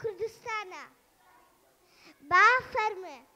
Kurdistan-a. Ba ferme.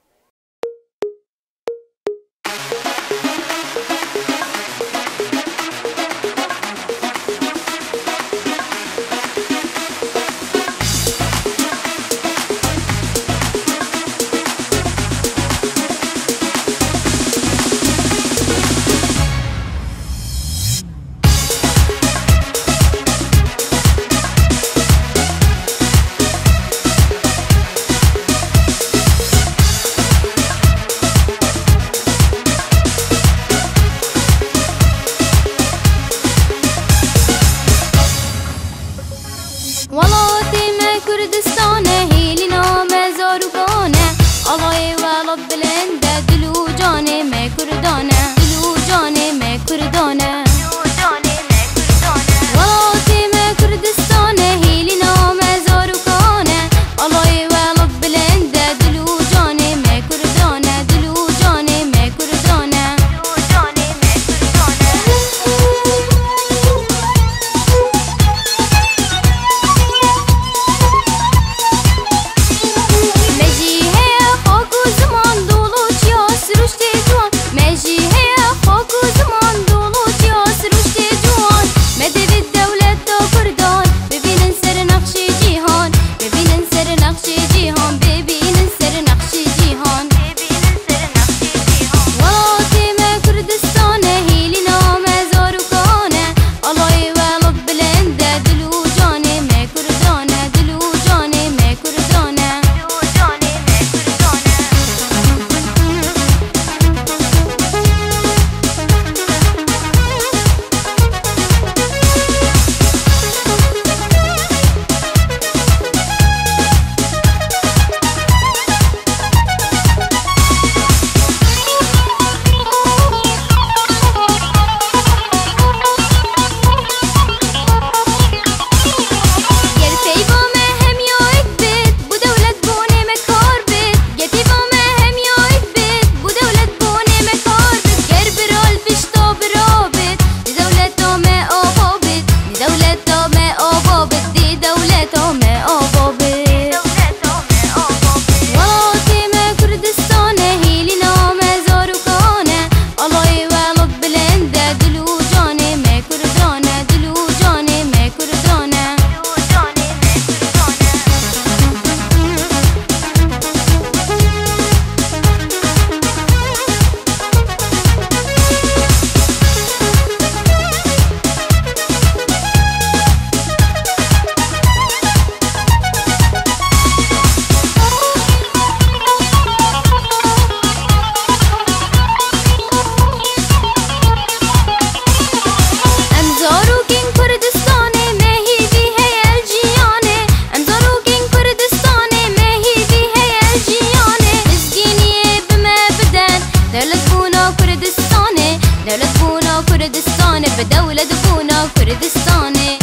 Solo と目を كردستاني دولة بونا كردستاني بدولة دبونا كردستاني